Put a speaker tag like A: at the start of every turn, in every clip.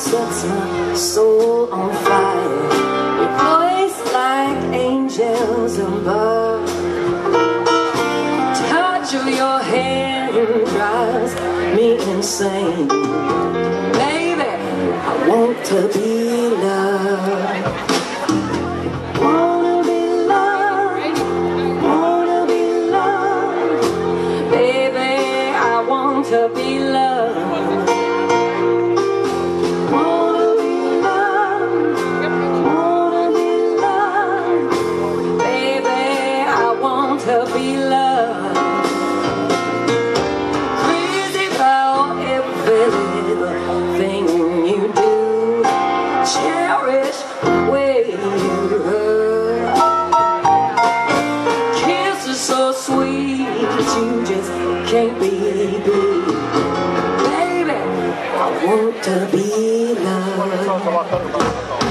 A: sets my soul on fire. Your voice like angels above. Touch of your hand drives me insane. Baby, I want to be loved. to be loved be loved. Every little thing you do. Cherish you hurt. Kisses so sweet you just can't be beat. Baby, I want to be loved.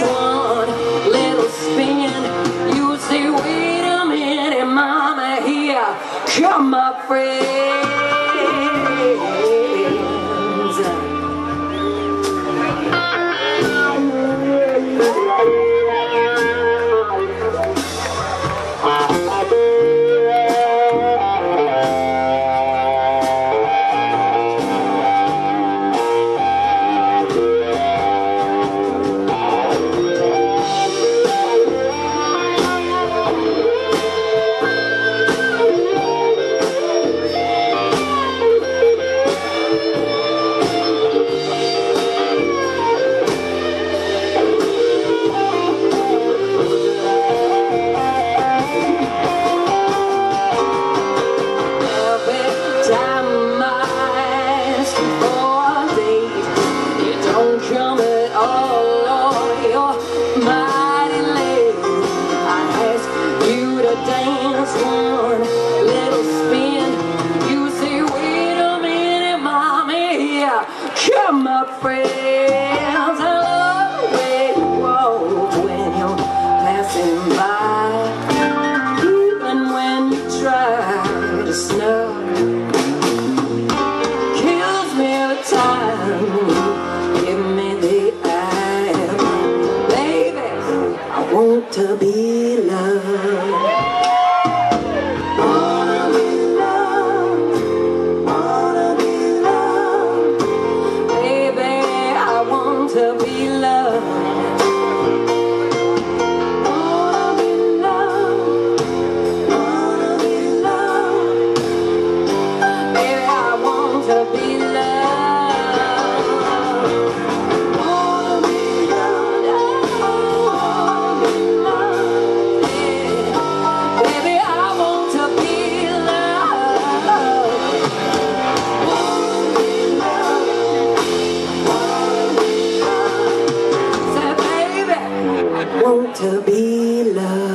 A: One little spin. You say, wait a minute, mama, here come my friends. Come friends. I love the way you walk when you're passing by. Even when you try to snub Kills me time. Give me the eye Baby, I want to be to be loved.